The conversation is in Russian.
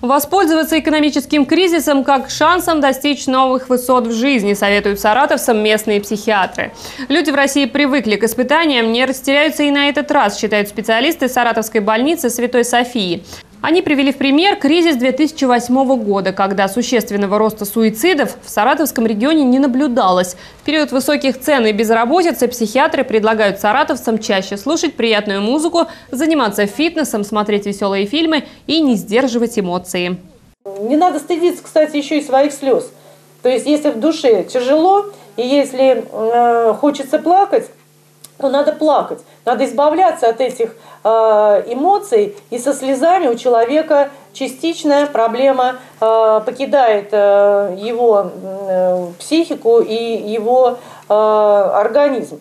Воспользоваться экономическим кризисом как шансом достичь новых высот в жизни, советуют саратовцам местные психиатры. Люди в России привыкли к испытаниям, не растеряются и на этот раз, считают специалисты Саратовской больницы Святой Софии. Они привели в пример кризис 2008 года, когда существенного роста суицидов в Саратовском регионе не наблюдалось. В период высоких цен и безработицы психиатры предлагают саратовцам чаще слушать приятную музыку, заниматься фитнесом, смотреть веселые фильмы и не сдерживать эмоции. Не надо стыдиться, кстати, еще и своих слез. То есть, если в душе тяжело, и если э, хочется плакать, то надо плакать. Надо избавляться от этих э, эмоций, и со слезами у человека частичная проблема э, покидает э, его психику и его организм.